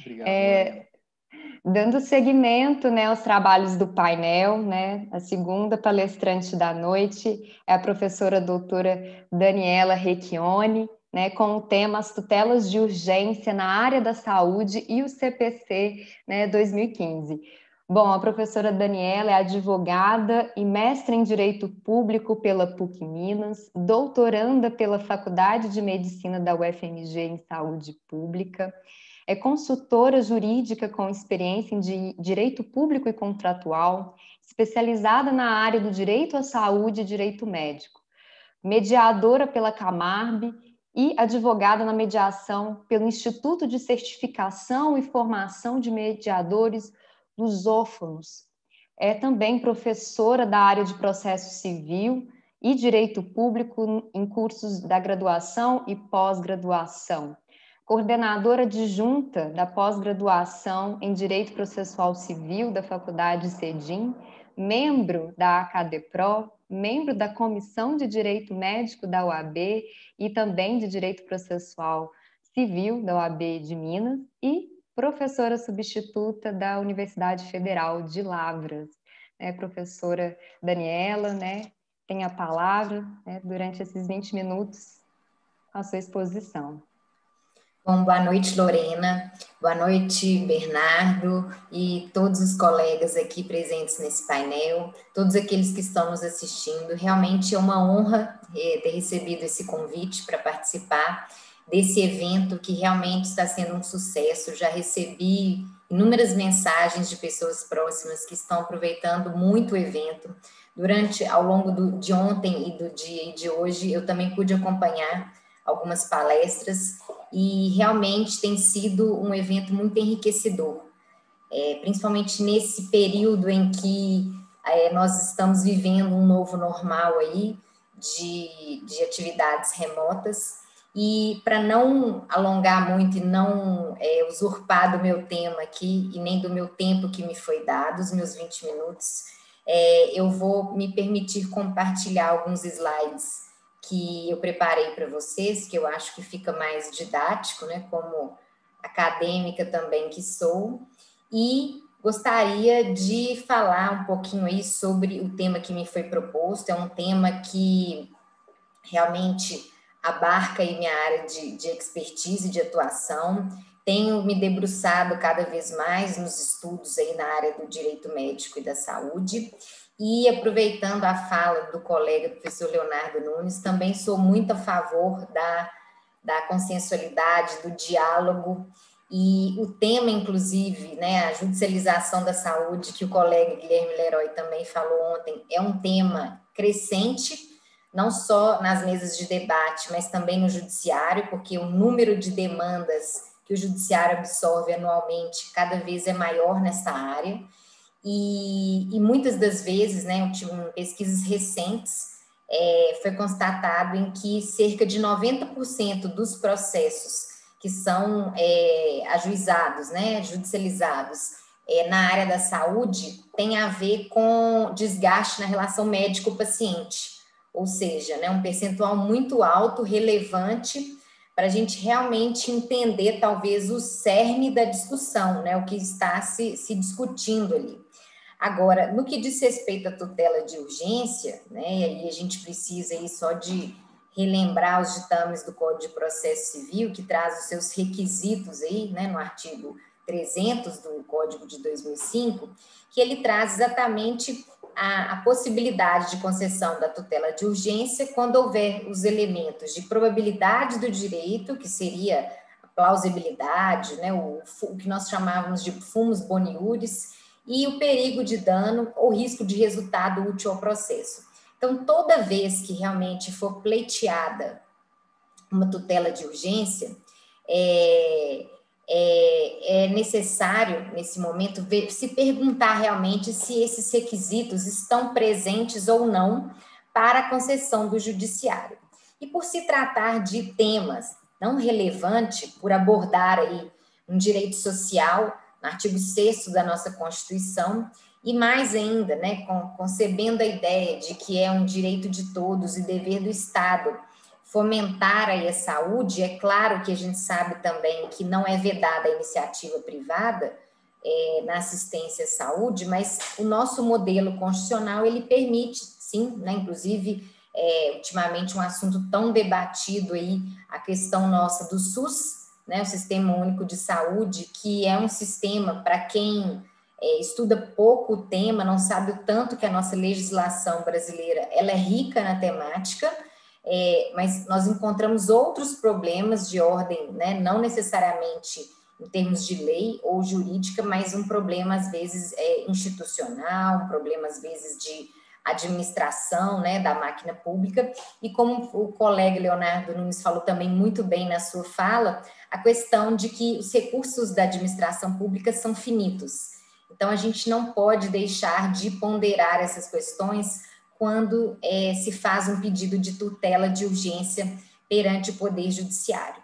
Obrigado. É, dando seguimento né, aos trabalhos do painel, né, a segunda palestrante da noite é a professora doutora Daniela Recchione, né, com o tema As Tutelas de Urgência na Área da Saúde e o CPC né, 2015. Bom, a professora Daniela é advogada e mestre em Direito Público pela PUC Minas, doutoranda pela Faculdade de Medicina da UFMG em Saúde Pública, é consultora jurídica com experiência em Direito Público e Contratual, especializada na área do Direito à Saúde e Direito Médico, mediadora pela Camarbe e advogada na mediação pelo Instituto de Certificação e Formação de Mediadores lusófonos. É também professora da área de processo civil e direito público em cursos da graduação e pós-graduação. Coordenadora adjunta da pós-graduação em Direito Processual Civil da Faculdade CEDIM, membro da ACADEPRO, membro da Comissão de Direito Médico da UAB e também de Direito Processual Civil da UAB de Minas e professora substituta da Universidade Federal de Lavras. Né, professora Daniela, né, tem a palavra né, durante esses 20 minutos a sua exposição. Bom, boa noite, Lorena. Boa noite, Bernardo e todos os colegas aqui presentes nesse painel, todos aqueles que estão nos assistindo. Realmente é uma honra eh, ter recebido esse convite para participar desse evento que realmente está sendo um sucesso. Já recebi inúmeras mensagens de pessoas próximas que estão aproveitando muito o evento. Durante, ao longo do, de ontem e do dia e de hoje, eu também pude acompanhar algumas palestras e realmente tem sido um evento muito enriquecedor, é, principalmente nesse período em que é, nós estamos vivendo um novo normal aí de, de atividades remotas. E para não alongar muito e não é, usurpar do meu tema aqui, e nem do meu tempo que me foi dado, os meus 20 minutos, é, eu vou me permitir compartilhar alguns slides que eu preparei para vocês, que eu acho que fica mais didático, né, como acadêmica também que sou, e gostaria de falar um pouquinho aí sobre o tema que me foi proposto, é um tema que realmente abarca aí minha área de, de expertise de atuação. Tenho me debruçado cada vez mais nos estudos aí na área do direito médico e da saúde. E aproveitando a fala do colega professor Leonardo Nunes, também sou muito a favor da, da consensualidade, do diálogo e o tema, inclusive, né, a judicialização da saúde, que o colega Guilherme Leroy também falou ontem, é um tema crescente não só nas mesas de debate, mas também no judiciário, porque o número de demandas que o judiciário absorve anualmente cada vez é maior nessa área. E, e muitas das vezes, né, em pesquisas recentes, é, foi constatado em que cerca de 90% dos processos que são é, ajuizados, né, judicializados é, na área da saúde, tem a ver com desgaste na relação médico-paciente ou seja, né, um percentual muito alto, relevante, para a gente realmente entender talvez o cerne da discussão, né, o que está se, se discutindo ali. Agora, no que diz respeito à tutela de urgência, né, e aí a gente precisa aí só de relembrar os ditames do Código de Processo Civil, que traz os seus requisitos aí, né, no artigo 300 do Código de 2005, que ele traz exatamente a, a, possibilidade de concessão da tutela de urgência quando houver os elementos de probabilidade do direito, que seria a plausibilidade, né, o, o que nós chamávamos de fumus boniuris, e o perigo de dano ou risco de resultado útil ao processo. Então, toda vez que realmente for pleiteada uma tutela de urgência, é, é, é, necessário, nesse momento, ver, se perguntar realmente se esses requisitos estão presentes ou não para a concessão do judiciário. E por se tratar de temas não relevantes, por abordar aí um direito social, no artigo 6 da nossa Constituição, e mais ainda, né, concebendo a ideia de que é um direito de todos e dever do Estado fomentar aí a saúde, é claro que a gente sabe também que não é vedada a iniciativa privada é, na assistência à saúde, mas o nosso modelo constitucional ele permite, sim, né, inclusive é, ultimamente um assunto tão debatido aí, a questão nossa do SUS, né, o Sistema Único de Saúde, que é um sistema para quem é, estuda pouco o tema, não sabe o tanto que a nossa legislação brasileira ela é rica na temática, é, mas nós encontramos outros problemas de ordem, né, não necessariamente em termos de lei ou jurídica, mas um problema às vezes é institucional, um problema às vezes de administração né, da máquina pública, e como o colega Leonardo Nunes falou também muito bem na sua fala, a questão de que os recursos da administração pública são finitos. Então, a gente não pode deixar de ponderar essas questões quando é, se faz um pedido de tutela de urgência perante o Poder Judiciário.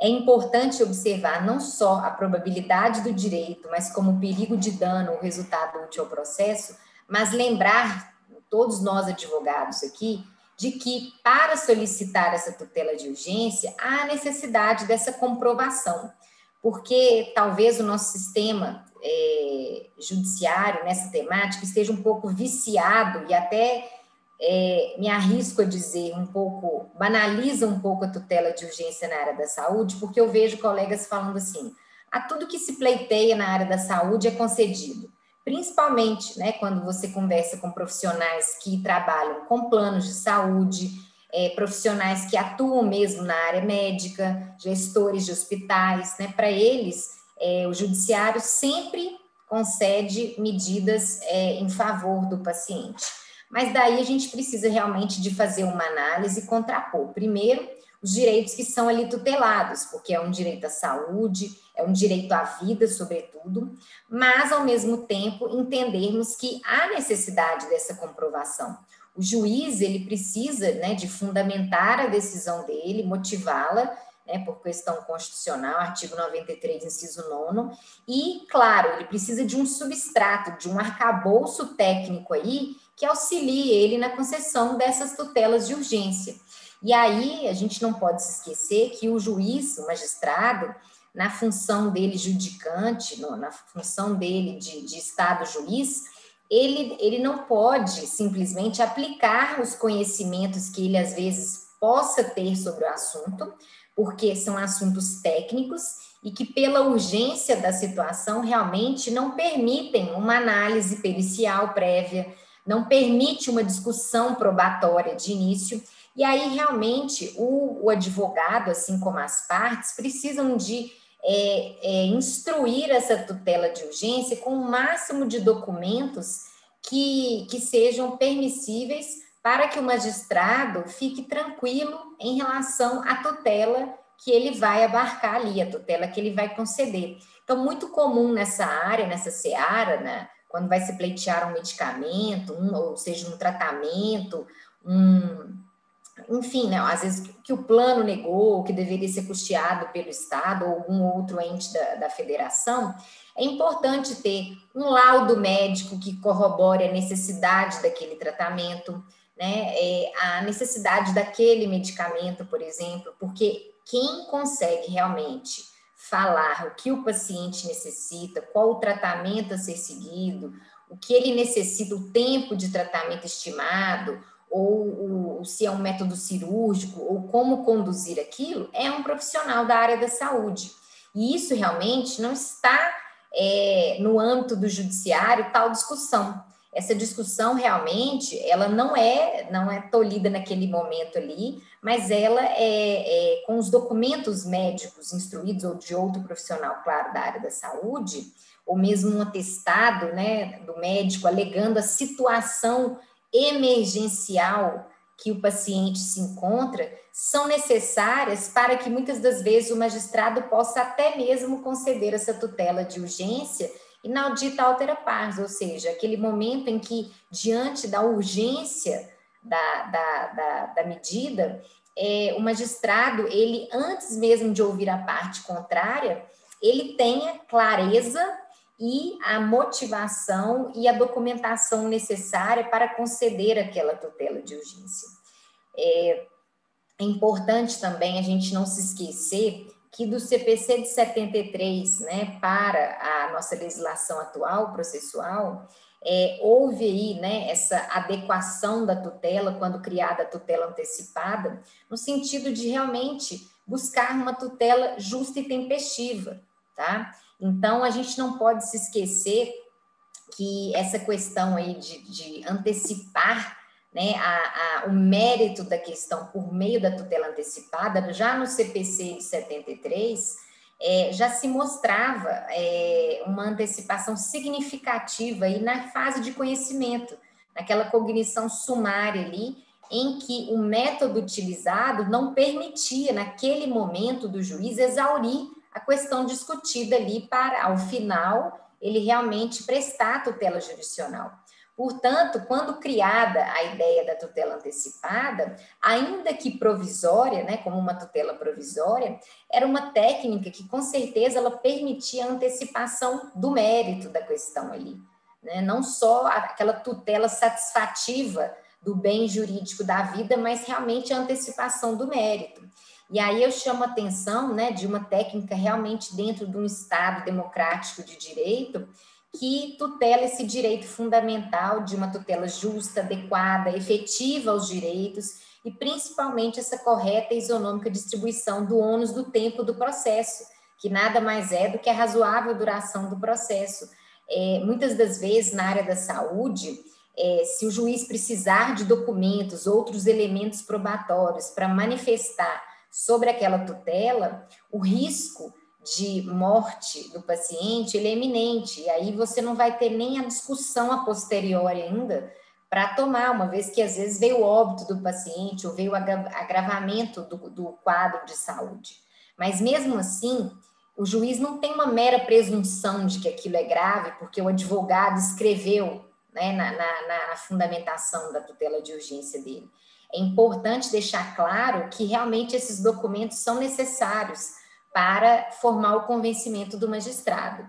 É importante observar não só a probabilidade do direito, mas como o perigo de dano ou resultado útil ao processo, mas lembrar, todos nós advogados aqui, de que para solicitar essa tutela de urgência há necessidade dessa comprovação, porque talvez o nosso sistema é, judiciário nessa temática esteja um pouco viciado e até é, me arrisco a dizer um pouco, banaliza um pouco a tutela de urgência na área da saúde, porque eu vejo colegas falando assim: a tudo que se pleiteia na área da saúde é concedido principalmente né, quando você conversa com profissionais que trabalham com planos de saúde, é, profissionais que atuam mesmo na área médica, gestores de hospitais, né, para eles, é, o judiciário sempre concede medidas é, em favor do paciente. Mas daí a gente precisa realmente de fazer uma análise e contrapor. Primeiro, os direitos que são ali tutelados, porque é um direito à saúde, é um direito à vida, sobretudo, mas, ao mesmo tempo, entendermos que há necessidade dessa comprovação. O juiz, ele precisa né, de fundamentar a decisão dele, motivá-la, né, por questão constitucional, artigo 93, inciso 9, e, claro, ele precisa de um substrato, de um arcabouço técnico aí, que auxilie ele na concessão dessas tutelas de urgência. E aí a gente não pode se esquecer que o juiz, o magistrado, na função dele judicante, no, na função dele de, de Estado juiz, ele, ele não pode simplesmente aplicar os conhecimentos que ele às vezes possa ter sobre o assunto, porque são assuntos técnicos e que, pela urgência da situação, realmente não permitem uma análise pericial prévia, não permite uma discussão probatória de início. E aí, realmente, o, o advogado, assim como as partes, precisam de é, é, instruir essa tutela de urgência com o máximo de documentos que, que sejam permissíveis para que o magistrado fique tranquilo em relação à tutela que ele vai abarcar ali, a tutela que ele vai conceder. Então, muito comum nessa área, nessa seara, né, quando vai se pleitear um medicamento, um, ou seja, um tratamento, um, enfim, né, às vezes que o plano negou, que deveria ser custeado pelo Estado ou algum outro ente da, da federação, é importante ter um laudo médico que corrobore a necessidade daquele tratamento, né, é, a necessidade daquele medicamento, por exemplo, porque quem consegue realmente falar o que o paciente necessita, qual o tratamento a ser seguido, o que ele necessita, o tempo de tratamento estimado, ou, ou se é um método cirúrgico, ou como conduzir aquilo, é um profissional da área da saúde. E isso realmente não está é, no âmbito do judiciário tal discussão. Essa discussão realmente ela não é não é tolhida naquele momento ali, mas ela é, é com os documentos médicos instruídos ou de outro profissional, claro, da área da saúde, ou mesmo um atestado né, do médico alegando a situação emergencial que o paciente se encontra são necessárias para que muitas das vezes o magistrado possa até mesmo conceder essa tutela de urgência inaudita altera pars, ou seja, aquele momento em que, diante da urgência da, da, da, da medida, é, o magistrado, ele, antes mesmo de ouvir a parte contrária, ele tenha clareza e a motivação e a documentação necessária para conceder aquela tutela de urgência. É, é importante também a gente não se esquecer que do CPC de 73 né, para a nossa legislação atual processual, é, houve aí né, essa adequação da tutela quando criada a tutela antecipada, no sentido de realmente buscar uma tutela justa e tempestiva, tá? Então a gente não pode se esquecer que essa questão aí de, de antecipar né, a, a, o mérito da questão por meio da tutela antecipada, já no CPC de 73, é, já se mostrava é, uma antecipação significativa aí na fase de conhecimento, naquela cognição sumária ali, em que o método utilizado não permitia, naquele momento do juiz, exaurir a questão discutida ali para, ao final, ele realmente prestar tutela jurisdicional. Portanto, quando criada a ideia da tutela antecipada, ainda que provisória, né, como uma tutela provisória, era uma técnica que com certeza ela permitia a antecipação do mérito da questão ali, né? Não só aquela tutela satisfativa do bem jurídico da vida, mas realmente a antecipação do mérito. E aí eu chamo a atenção, né, de uma técnica realmente dentro de um Estado democrático de direito, que tutela esse direito fundamental de uma tutela justa, adequada, efetiva aos direitos e principalmente essa correta e isonômica distribuição do ônus do tempo do processo, que nada mais é do que a razoável duração do processo. É, muitas das vezes, na área da saúde, é, se o juiz precisar de documentos, outros elementos probatórios para manifestar sobre aquela tutela, o risco de morte do paciente, ele é iminente, e aí você não vai ter nem a discussão a posteriori ainda para tomar, uma vez que às vezes veio o óbito do paciente ou veio o agravamento do, do quadro de saúde. Mas mesmo assim, o juiz não tem uma mera presunção de que aquilo é grave, porque o advogado escreveu né, na, na, na fundamentação da tutela de urgência dele. É importante deixar claro que realmente esses documentos são necessários para formar o convencimento do magistrado.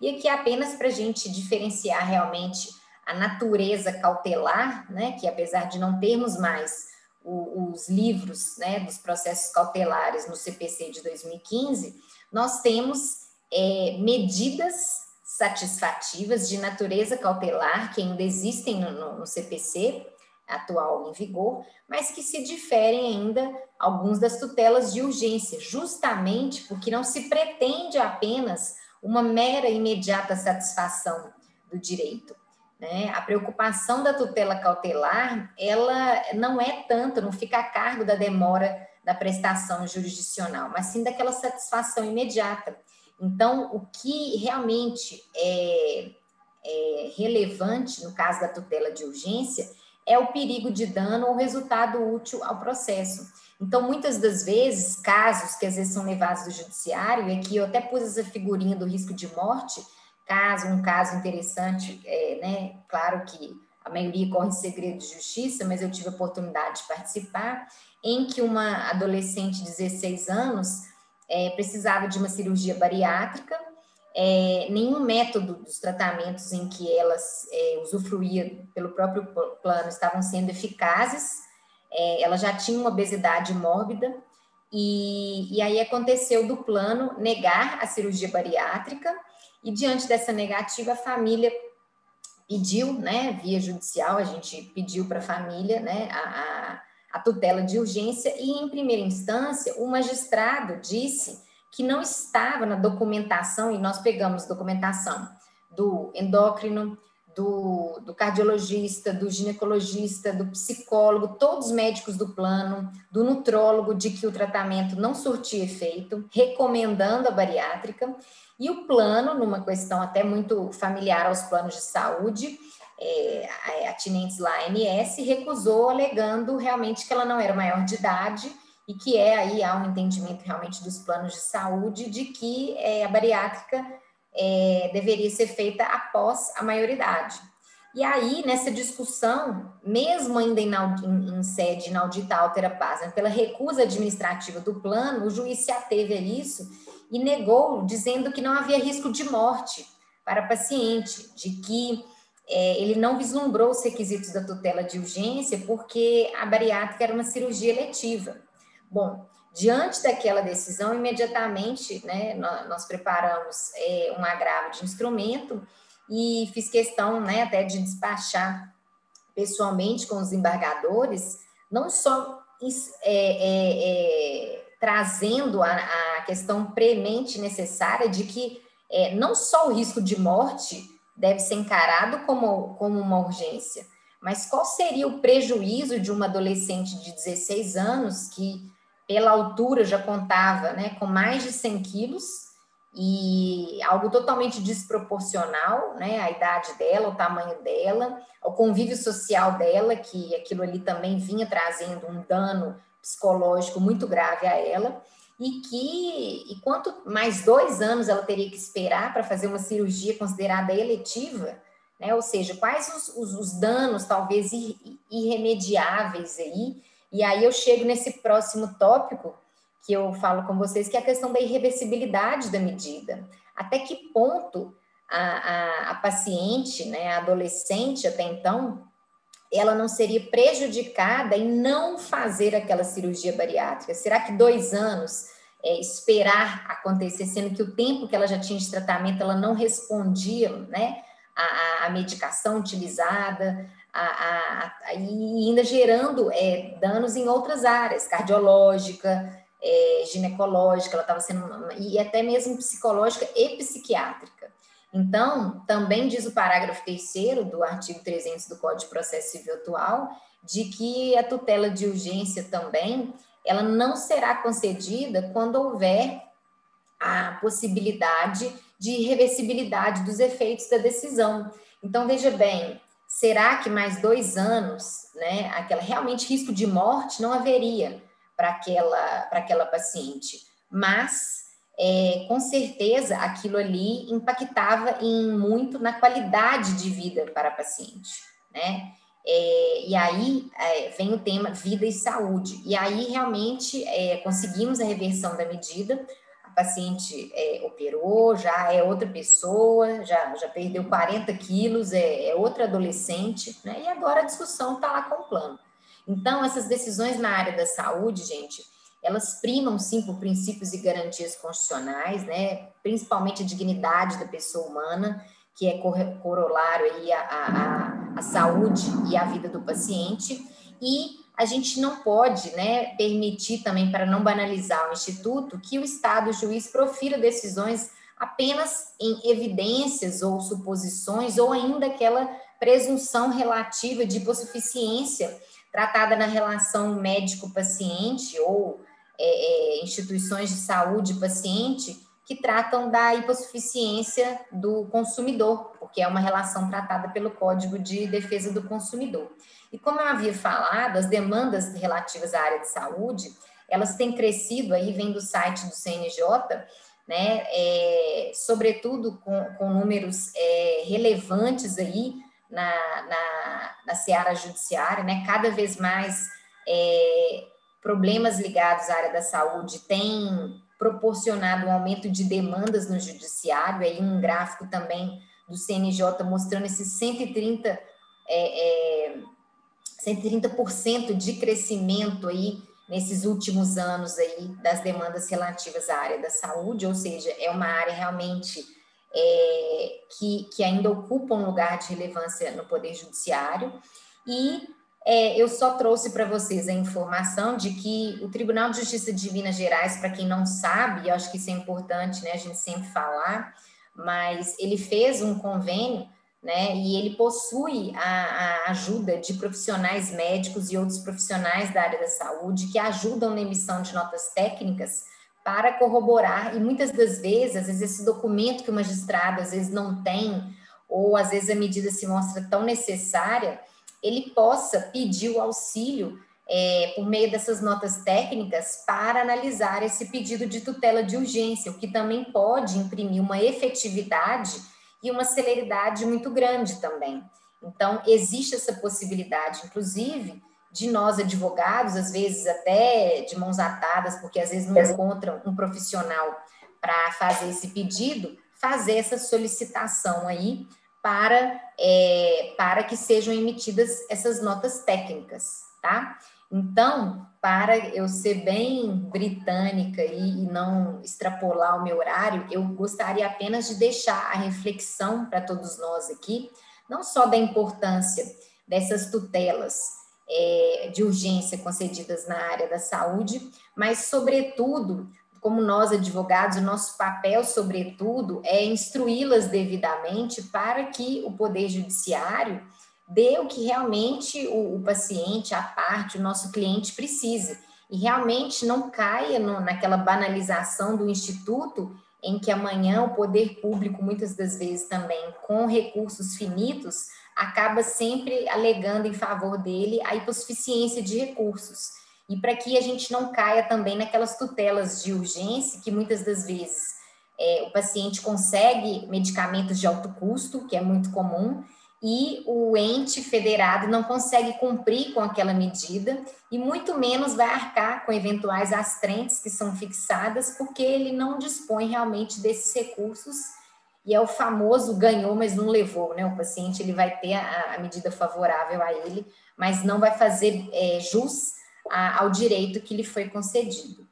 E aqui apenas para a gente diferenciar realmente a natureza cautelar, né, que apesar de não termos mais o, os livros né, dos processos cautelares no CPC de 2015, nós temos é, medidas satisfativas de natureza cautelar que ainda existem no, no, no CPC, atual em vigor, mas que se diferem ainda alguns das tutelas de urgência, justamente porque não se pretende apenas uma mera imediata satisfação do direito. Né? A preocupação da tutela cautelar, ela não é tanto, não fica a cargo da demora da prestação jurisdicional, mas sim daquela satisfação imediata. Então, o que realmente é, é relevante no caso da tutela de urgência é o perigo de dano ou resultado útil ao processo. Então, muitas das vezes, casos que às vezes são levados do judiciário, e aqui eu até pus essa figurinha do risco de morte, caso, um caso interessante, é, né? Claro que a maioria corre em segredo de justiça, mas eu tive a oportunidade de participar, em que uma adolescente de 16 anos é, precisava de uma cirurgia bariátrica. É, nenhum método dos tratamentos em que elas é, usufruía pelo próprio plano estavam sendo eficazes, é, ela já tinha uma obesidade mórbida, e, e aí aconteceu do plano negar a cirurgia bariátrica, e diante dessa negativa, a família pediu, né, via judicial, a gente pediu para a família, né, a, a, a tutela de urgência, e em primeira instância, o magistrado disse que não estava na documentação, e nós pegamos documentação do endócrino, do, do, cardiologista, do ginecologista, do psicólogo, todos os médicos do plano, do nutrólogo, de que o tratamento não surtia efeito, recomendando a bariátrica, e o plano, numa questão até muito familiar aos planos de saúde, é, atinentes lá à ANS, recusou, alegando realmente que ela não era maior de idade e que é aí há um entendimento realmente dos planos de saúde de que é, a bariátrica é, deveria ser feita após a maioridade. E aí, nessa discussão, mesmo ainda em, em, em sede inaudita altera paz, pela recusa administrativa do plano, o juiz se ateve a isso e negou, dizendo que não havia risco de morte para paciente, de que é, ele não vislumbrou os requisitos da tutela de urgência porque a bariátrica era uma cirurgia letiva. Bom, diante daquela decisão, imediatamente, né, nós, preparamos é, um agravo de instrumento e fiz questão, né, até de despachar pessoalmente com os embargadores, não só é, é, é, trazendo a, a, questão premente necessária de que é, não só o risco de morte deve ser encarado como, como uma urgência, mas qual seria o prejuízo de uma adolescente de 16 anos que, pela altura, já contava né, com mais de 100 quilos e algo totalmente desproporcional, né, a idade dela, o tamanho dela, o convívio social dela, que aquilo ali também vinha trazendo um dano psicológico muito grave a ela, e que, e quanto mais dois anos ela teria que esperar para fazer uma cirurgia considerada eletiva, né, ou seja, quais os, os, os danos talvez irremediáveis aí, e aí eu chego nesse próximo tópico, que eu falo com vocês, que é a questão da irreversibilidade da medida. Até que ponto a, a, a paciente, né, a adolescente até então, ela não seria prejudicada em não fazer aquela cirurgia bariátrica? Será que dois anos é, esperar acontecer, sendo que o tempo que ela já tinha de tratamento ela não respondia, né, à medicação utilizada, a, a, a, e ainda gerando é, danos em outras áreas, cardiológica, é, ginecológica, ela estava sendo, e até mesmo psicológica e psiquiátrica. Então, também diz o parágrafo terceiro do artigo 300 do Código de Processo Civil atual, de que a tutela de urgência também, ela não será concedida quando houver a possibilidade de reversibilidade dos efeitos da decisão. Então, veja bem, será que mais dois anos, né, aquela realmente risco de morte não haveria, para aquela, para aquela paciente. Mas, é, com certeza, aquilo ali impactava em muito na qualidade de vida para a paciente, né? É, e aí é, vem o tema vida e saúde. E aí realmente é, conseguimos a reversão da medida. A paciente é, operou, já é outra pessoa, já, já perdeu 40 quilos, é, é outra adolescente, né? E agora a discussão está lá com o plano. Então, essas decisões na área da saúde, gente, elas primam sim por princípios e garantias constitucionais, né? Principalmente a dignidade da pessoa humana, que é corolário aí a saúde e a vida do paciente. E a gente não pode né, permitir também, para não banalizar o Instituto, que o Estado, o juiz, profira decisões apenas em evidências ou suposições, ou ainda aquela presunção relativa de hipossuficiência tratada na relação médico-paciente ou é, é, instituições de saúde-paciente que tratam da hipossuficiência do consumidor, porque é uma relação tratada pelo Código de Defesa do Consumidor. E como eu havia falado, as demandas relativas à área de saúde, elas têm crescido aí, vem do site do CNJ, né, é, sobretudo com, com números é, relevantes aí na, na, na seara judiciária, né? Cada vez mais é, problemas ligados à área da saúde têm proporcionado um aumento de demandas no judiciário, aí um gráfico também do CNJ mostrando esses 130, é, é, 130% de crescimento aí nesses últimos anos aí das demandas relativas à área da saúde, ou seja, é uma área realmente é, que, que ainda ocupam um lugar de relevância no Poder Judiciário. E é, eu só trouxe para vocês a informação de que o Tribunal de Justiça de Minas Gerais, para quem não sabe, eu acho que isso é importante né, a gente sempre falar, mas ele fez um convênio né, e ele possui a, a ajuda de profissionais médicos e outros profissionais da área da saúde que ajudam na emissão de notas técnicas para corroborar, e muitas das vezes, às vezes esse documento que o magistrado às vezes não tem, ou às vezes a medida se mostra tão necessária, ele possa pedir o auxílio é, por meio dessas notas técnicas para analisar esse pedido de tutela de urgência, o que também pode imprimir uma efetividade e uma celeridade muito grande também. Então, existe essa possibilidade, inclusive, de nós advogados, às vezes até de mãos atadas, porque às vezes não encontram um profissional para fazer esse pedido, fazer essa solicitação aí para, é, para que sejam emitidas essas notas técnicas, tá? Então, para eu ser bem britânica e, e não extrapolar o meu horário, eu gostaria apenas de deixar a reflexão para todos nós aqui, não só da importância dessas tutelas é, de urgência concedidas na área da saúde, mas, sobretudo, como nós advogados, o nosso papel, sobretudo, é instruí-las devidamente para que o Poder Judiciário dê o que realmente o, o paciente, a parte, o nosso cliente precisa. E realmente não caia no, naquela banalização do instituto em que amanhã o poder público, muitas das vezes também com recursos finitos, acaba sempre alegando em favor dele a hipossuficiência de recursos. E para que a gente não caia também naquelas tutelas de urgência, que muitas das vezes é, o paciente consegue medicamentos de alto custo, que é muito comum, e o ente federado não consegue cumprir com aquela medida e muito menos vai arcar com eventuais astrentes que são fixadas, porque ele não dispõe realmente desses recursos e é o famoso ganhou, mas não levou, né? O paciente ele vai ter a, a medida favorável a ele, mas não vai fazer é, jus a, ao direito que lhe foi concedido.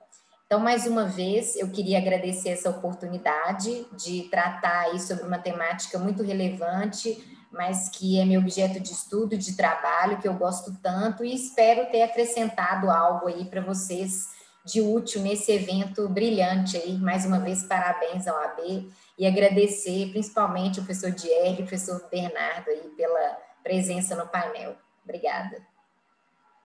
Então, mais uma vez, eu queria agradecer essa oportunidade de tratar aí sobre uma temática muito relevante, mas que é meu objeto de estudo, de trabalho, que eu gosto tanto e espero ter acrescentado algo aí para vocês de útil nesse evento brilhante aí. Mais uma vez, parabéns ao AB e agradecer principalmente o professor Dier e o professor Bernardo aí pela presença no painel. Obrigada.